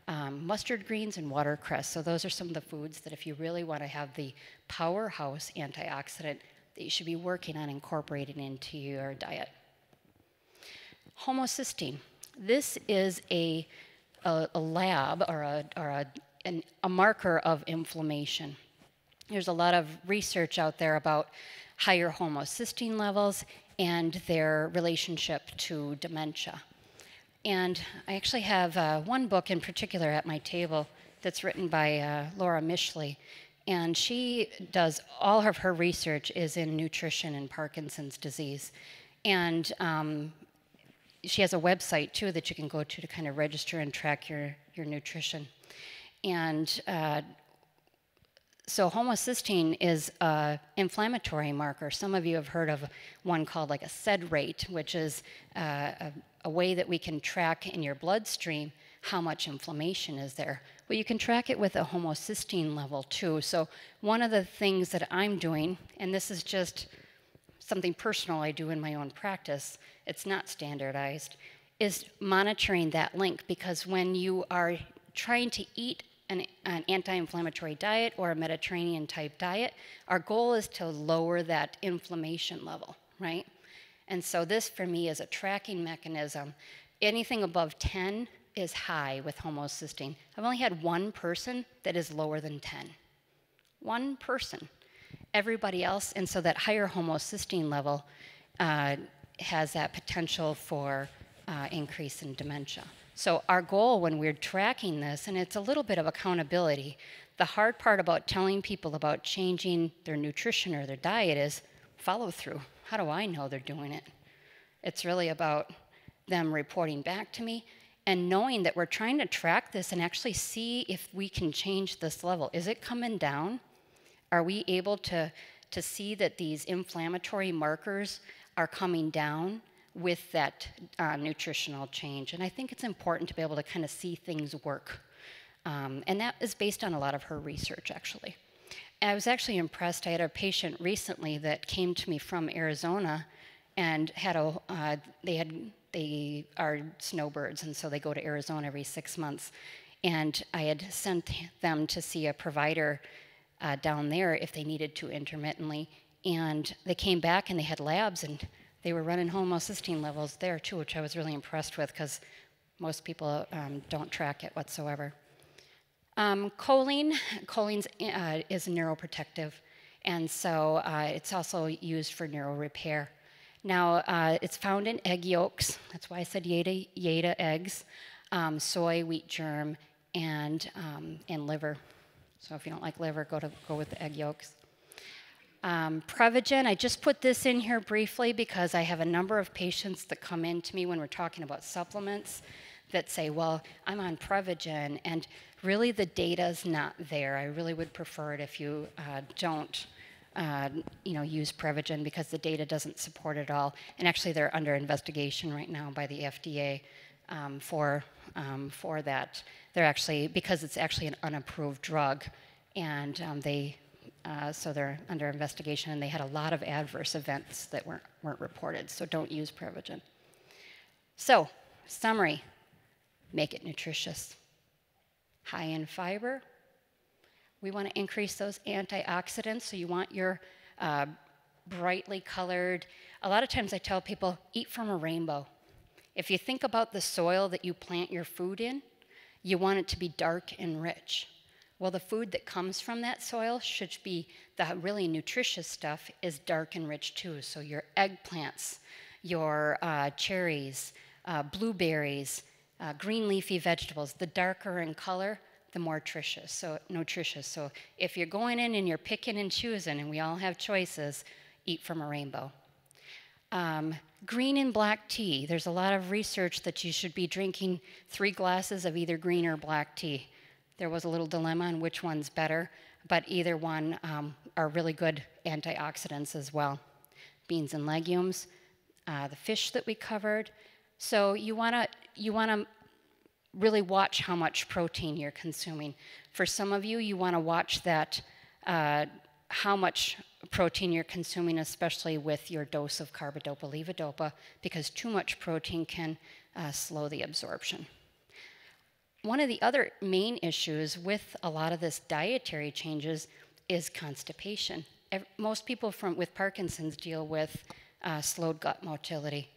um, mustard greens and watercress. So those are some of the foods that if you really want to have the powerhouse antioxidant that you should be working on incorporating into your diet. Homocysteine. This is a, a, a lab or, a, or a, an, a marker of inflammation. There's a lot of research out there about higher homocysteine levels and their relationship to dementia. And I actually have uh, one book in particular at my table that's written by uh, Laura Mischley. And she does all of her research is in nutrition and Parkinson's disease. And um, she has a website too that you can go to to kind of register and track your, your nutrition. And uh, so homocysteine is an inflammatory marker. Some of you have heard of one called like a SED rate, which is uh, a, a, way that we can track in your bloodstream how much inflammation is there. Well, you can track it with a homocysteine level too. So one of the things that I'm doing, and this is just something personal I do in my own practice, it's not standardized, is monitoring that link because when you are trying to eat an, an anti inflammatory diet or a Mediterranean type diet, our goal is to lower that inflammation level, right? And so, this for me is a tracking mechanism. Anything above 10 is high with homocysteine. I've only had one person that is lower than 10. One person. everybody else, and so that higher homocysteine level uh, has that potential for uh, increase in dementia. So our goal when we're tracking this, and it's a little bit of accountability, the hard part about telling people about changing their nutrition or their diet is follow through. How do I know they're doing it? It's really about them reporting back to me and knowing that we're trying to track this and actually see if we can change this level. Is it coming down? Are we able to, to see that these inflammatory markers are coming down with that uh, nutritional change? And I think it's important to be able to kind of see things work. Um, and that is based on a lot of her research, actually. I was actually impressed. I had a patient recently that came to me from Arizona and had a, uh, they had, they are snowbirds, and so they go to Arizona every six months. And I had sent them to see a provider uh, down there if they needed to intermittently. And they came back and they had labs and they were running homocysteine levels there too, which I was really impressed with because most people um, don't track it whatsoever. Um, choline, choline uh, is neuroprotective, and so uh, it's also used for neural repair. Now, uh, it's found in egg yolks. That's why I said Yeda, Yeda eggs, um, soy, wheat germ, and, um, and liver. So if you don't like liver, go, to, go with the egg yolks. Um, Prevagen, I just put this in here briefly because I have a number of patients that come in to me when we're talking about supplements that say, well, I'm on Prevagen, and really the data's not there. I really would prefer it if you uh, don't uh, you know, use Prevagen because the data doesn't support it all. And actually, they're under investigation right now by the FDA um, for, um, for that. They're actually, because it's actually an unapproved drug, and um, they, uh, so they're under investigation, and they had a lot of adverse events that weren't, weren't reported. So don't use Prevagen. So, summary make it nutritious. High in fiber, we want to increase those antioxidants, so you want your uh, brightly colored. A lot of times I tell people eat from a rainbow. If you think about the soil that you plant your food in, you want it to be dark and rich. Well, the food that comes from that soil should be the really nutritious stuff is dark and rich too. So your eggplants, your uh, cherries, uh, blueberries, uh, green leafy vegetables, the darker in color, the more nutritious. So nutritious. So if you're going in and you're picking and choosing, and we all have choices, eat from a rainbow. Um, green and black tea. There's a lot of research that you should be drinking three glasses of either green or black tea. There was a little dilemma on which one's better, but either one um, are really good antioxidants as well. Beans and legumes, uh, the fish that we covered. So you want to you want to really watch how much protein you're consuming. For some of you, you want to watch that, uh, how much protein you're consuming, especially with your dose of carbidopa levodopa, because too much protein can uh, slow the absorption. One of the other main issues with a lot of this dietary changes is constipation. Most people from, with Parkinson's deal with uh, slowed gut motility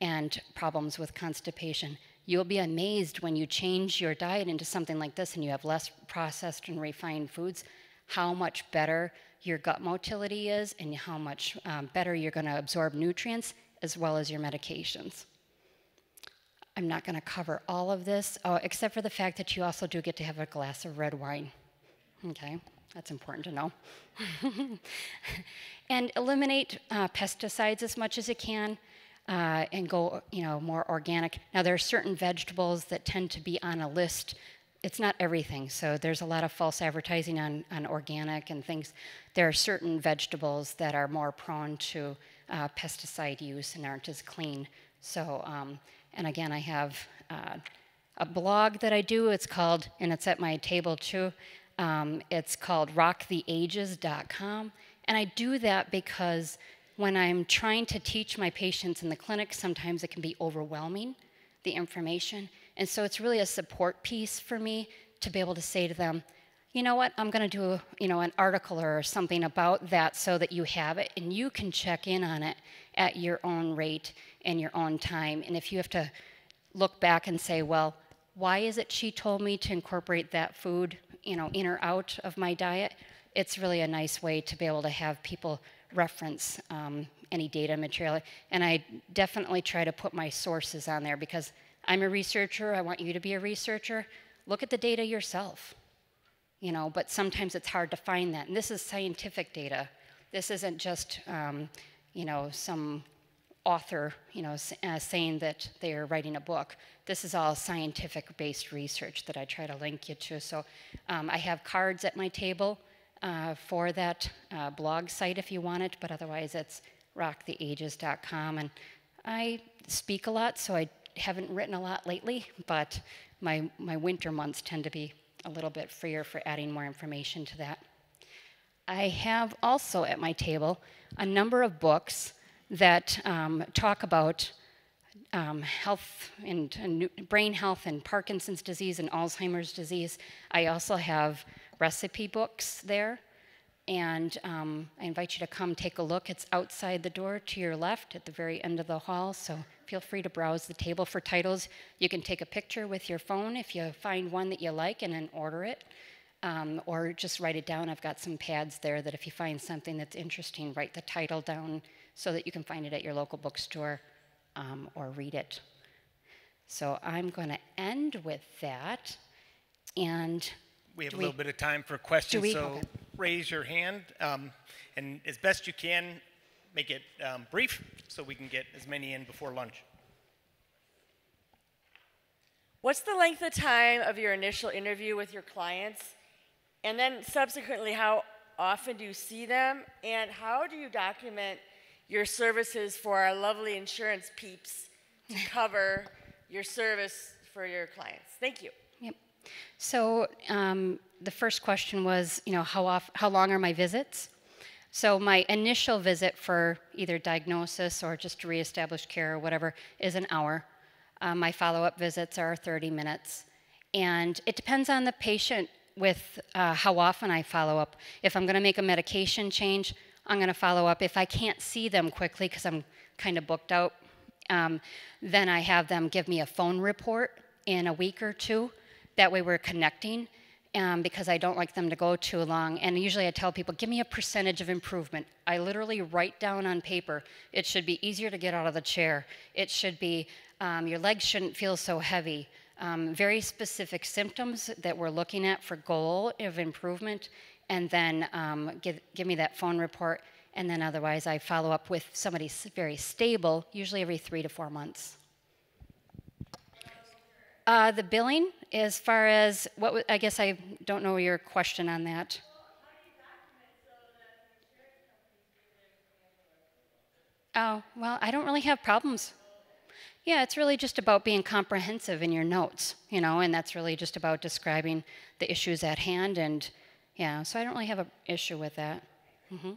and problems with constipation. You'll be amazed when you change your diet into something like this and you have less processed and refined foods, how much better your gut motility is and how much um, better you're going to absorb nutrients as well as your medications. I'm not going to cover all of this, uh, except for the fact that you also do get to have a glass of red wine. Okay, that's important to know. and eliminate uh, pesticides as much as you can uh, and go, you know, more organic. Now there are certain vegetables that tend to be on a list. It's not everything, so there's a lot of false advertising on, on organic and things. There are certain vegetables that are more prone to uh, pesticide use and aren't as clean. So, um, and again, I have uh, a blog that I do. It's called, and it's at my table too. Um, it's called rocktheages.com. And I do that because when I'm trying to teach my patients in the clinic, sometimes it can be overwhelming, the information. And so it's really a support piece for me to be able to say to them, you know what, I'm going to do you know, an article or something about that so that you have it and you can check in on it at your own rate and your own time. And if you have to look back and say, well, why is it she told me to incorporate that food, you know, in or out of my diet? it's really a nice way to be able to have people reference um, any data material. And I definitely try to put my sources on there because I'm a researcher, I want you to be a researcher. Look at the data yourself. You know, but sometimes it's hard to find that. And this is scientific data. This isn't just, um, you know, some author, you know, uh, saying that they are writing a book. This is all scientific-based research that I try to link you to. So um, I have cards at my table uh, for that uh, blog site if you want it, but otherwise it's rocktheages.com. And I speak a lot, so I haven't written a lot lately, but my, my winter months tend to be a little bit freer for adding more information to that. I have also at my table a number of books that um, talk about um, health and, and, brain health and Parkinson's disease and Alzheimer's disease. I also have recipe books there. And um, I invite you to come take a look. It's outside the door to your left at the very end of the hall. So feel free to browse the table for titles. You can take a picture with your phone if you find one that you like and then order it. Um, or just write it down. I've got some pads there that if you find something that's interesting, write the title down so that you can find it at your local bookstore um, or read it. So I'm going to end with that. And we have a little we, bit of time for questions, we, so okay. raise your hand. Um, and as best you can, make it um, brief so we can get as many in before lunch. What's the length of time of your initial interview with your clients? And then subsequently, how often do you see them? And how do you document your services for our lovely insurance peeps to cover your service for your clients? Thank you. So um, the first question was, you know, how, off, how long are my visits? So my initial visit for either diagnosis or just to care or whatever is an hour. Um, my follow-up visits are 30 minutes. And it depends on the patient with uh, how often I follow up. If I'm going to make a medication change, I'm going to follow up. If I can't see them quickly because I'm kind of booked out, um, then I have them give me a phone report in a week or two. That way we're connecting um, because I don't like them to go too long. And usually I tell people, give me a percentage of improvement. I literally write down on paper, it should be easier to get out of the chair. It should be, um, your legs shouldn't feel so heavy. Um, very specific symptoms that we're looking at for goal of improvement. And then um, give, give me that phone report. And then otherwise I follow up with somebody very stable, usually every three to four months. Uh, the billing, as far as what I guess I don't know your question on that. Oh, well, I don't really have problems. Yeah, it's really just about being comprehensive in your notes, you know, and that's really just about describing the issues at hand. And yeah, so I don't really have an issue with that. Mm-hmm.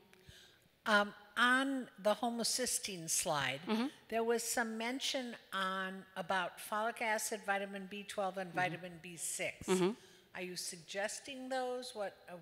Um, on the homocysteine slide, mm-hmm. there was some mention on about folic acid, vitamin B12, and mm-hmm. vitamin B6. Mm-hmm. Are you suggesting those? What? Uh,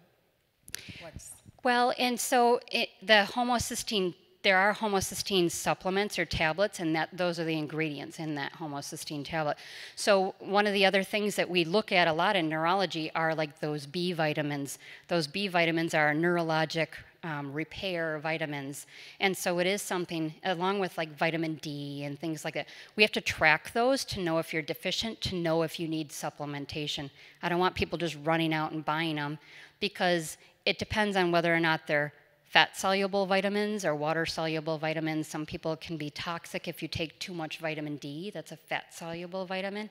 what's? Well, and so it, the homocysteine there are homocysteine supplements or tablets, and that those are the ingredients in that homocysteine tablet. So one of the other things that we look at a lot in neurology are like those B vitamins. Those B vitamins are neurologic um, repair vitamins. And so it is something, along with like vitamin D and things like that, we have to track those to know if you're deficient, to know if you need supplementation. I don't want people just running out and buying them because it depends on whether or not they're fat soluble vitamins or water soluble vitamins. Some people can be toxic if you take too much vitamin D, that's a fat soluble vitamin.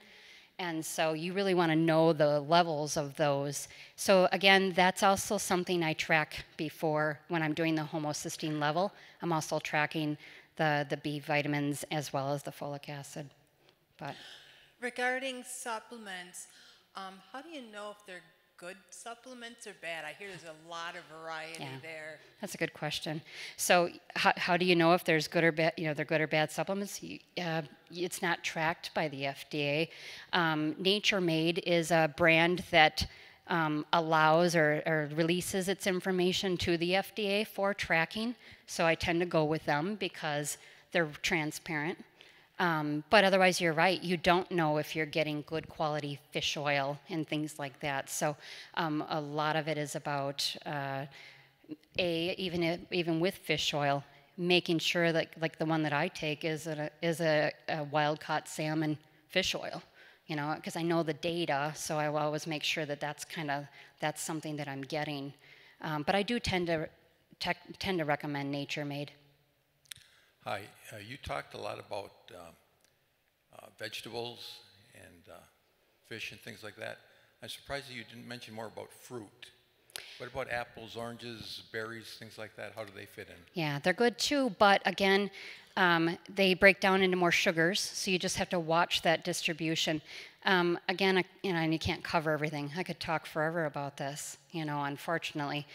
And so you really want to know the levels of those. So again, that's also something I track before when I'm doing the homocysteine level. I'm also tracking the, the B vitamins as well as the folic acid. But regarding supplements, um, how do you know if they're good supplements or bad? I hear there's a lot of variety yeah, there. That's a good question. So, how, how do you know if there's good or bad? You know, they're good or bad supplements. Uh, it's not tracked by the FDA. Um, Nature Made is a brand that um, allows or, or, releases its information to the FDA for tracking. So I tend to go with them because they're transparent. Um, but otherwise, you're right. You don't know if you're getting good quality fish oil and things like that. So um, a lot of it is about uh, a even if, even with fish oil, making sure that like the one that I take is a is a, a wild caught salmon fish oil. You know, because I know the data, so I will always make sure that that's kind of that's something that I'm getting. Um, but I do tend to tend to recommend nature made. Hi, uh, you talked a lot about um, uh, vegetables and uh, fish and things like that. I'm surprised that you didn't mention more about fruit. What about apples, oranges, berries, things like that? How do they fit in? Yeah, they're good too, but again, um, they break down into more sugars, so you just have to watch that distribution. Um, again, you know, and you can't cover everything. I could talk forever about this, you know, unfortunately.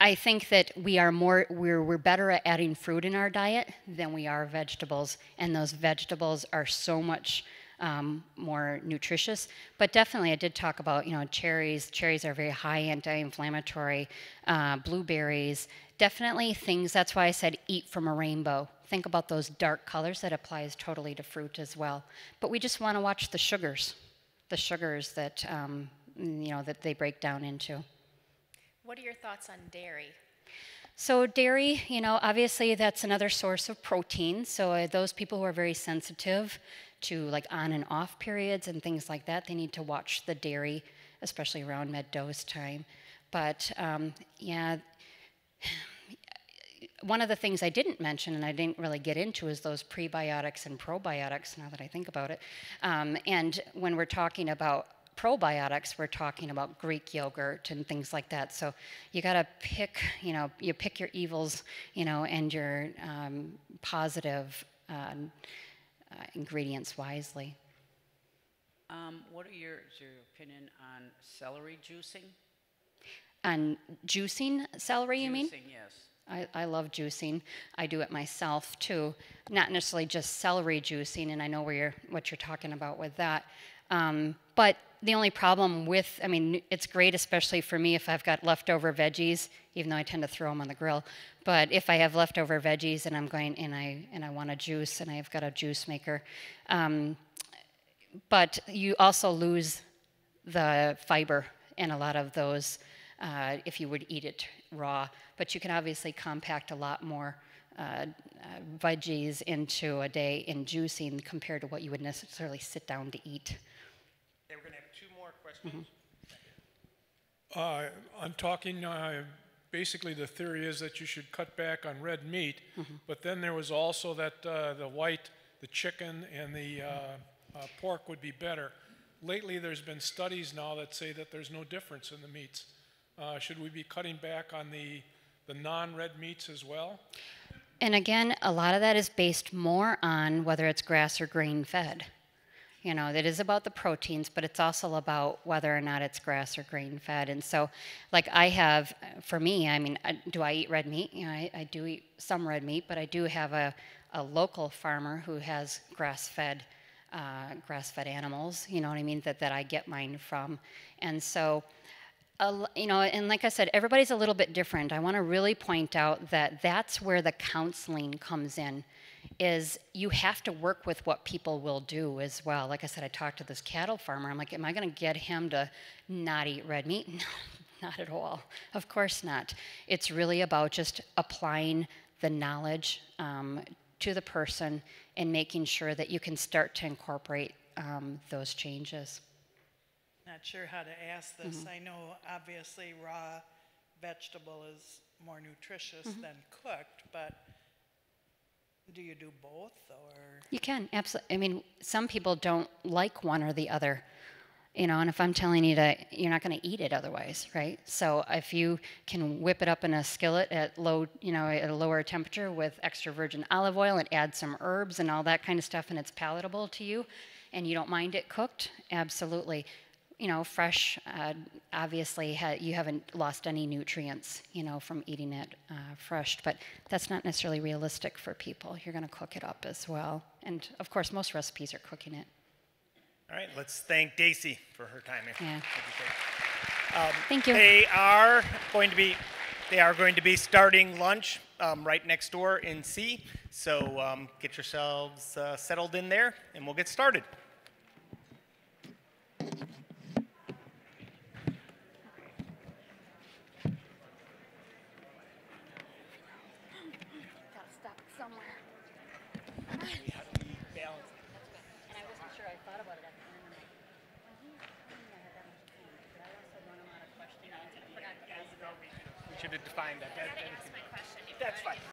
I think that we are more, we're, we're better at adding fruit in our diet than we are vegetables, and those vegetables are so much um, more nutritious. But definitely, I did talk about you know cherries. Cherries are very high anti-inflammatory. Uh, blueberries, definitely things. That's why I said eat from a rainbow. Think about those dark colors. That applies totally to fruit as well. But we just want to watch the sugars, the sugars that um, you know that they break down into. What are your thoughts on dairy? So, dairy, you know, obviously that's another source of protein. So, uh, those people who are very sensitive to like on and off periods and things like that, they need to watch the dairy, especially around med dose time. But um, yeah, one of the things I didn't mention and I didn't really get into is those prebiotics and probiotics now that I think about it. Um, and when we're talking about probiotics, we're talking about Greek yogurt and things like that. So you got to pick, you know, you pick your evils, you know, and your um, positive. Um, uh, ingredients wisely. Um, what are your, is your opinion on celery juicing? On juicing celery, you mean? Juicing, yes. I, I love juicing. I do it myself too. Not necessarily just celery juicing, and I know where you're, what you're talking about with that. Um, but the only problem with, I mean, it's great, especially for me if I've got leftover veggies, even though I tend to throw them on the grill. But if I have leftover veggies and I'm going and I and I want a juice and I've got a juice maker, um, but you also lose the fiber in a lot of those uh, if you would eat it raw. But you can obviously compact a lot more uh, uh, veggies into a day in juicing compared to what you would necessarily sit down to eat. Okay, we're going to have two more questions. Uh, I'm talking, uh, basically the theory is that you should cut back on red meat, but then there was also that uh, the white, the chicken, and the uh, uh, pork would be better. Lately, there's been studies now that say that there's no difference in the meats. Uh, should we be cutting back on the, the non-red meats as well? And again, a lot of that is based more on whether it's grass or grain fed. You know, it is about the proteins, but it's also about whether or not it's grass or grain fed. And so, like I have, for me, I mean, do I eat red meat? You know, I, I do eat some red meat, but I do have a, a local farmer who has grass fed. Uh, grass-fed animals, you know what I mean, that, that I get mine from. And so, l- you know, and like I said, everybody's a little bit different. I want to really point out that that's where the counseling comes in. Is you have to work with what people will do as well. Like I said, I talked to this cattle farmer. I'm like, am I going to get him to not eat red meat? No, not at all. Of course not. It's really about just applying the knowledge um, to the person and making sure that you can start to incorporate um, those changes. Not sure how to ask this. I know obviously raw vegetable is more nutritious than cooked, but do you do both or? You can, absolutely. I mean, some people don't like one or the other. You know, and if I'm telling you to, you're not going to eat it otherwise, right? So if you can whip it up in a skillet at low, you know, at a lower temperature with extra virgin olive oil and add some herbs and all that kind of stuff, and it's palatable to you, and you don't mind it cooked, absolutely. You know, fresh, uh, obviously, ha- you haven't lost any nutrients, you know, from eating it uh, fresh, but that's not necessarily realistic for people. You're going to cook it up as well. And of course, most recipes are cooking it. All right, let's thank Dacey for her time here. Yeah. Great. Thank you. They are going to be, they are going to be starting lunch um, right next door in C. So um, get yourselves uh, settled in there, and we'll get started. Gotta stop somewhere. And I wasn't sure, I thought about it at the end, and I'm like, well, he's saying I had that much time, but I also don't know how to question answer. I forgot to ask. We should have defined that. that- that- That's fine.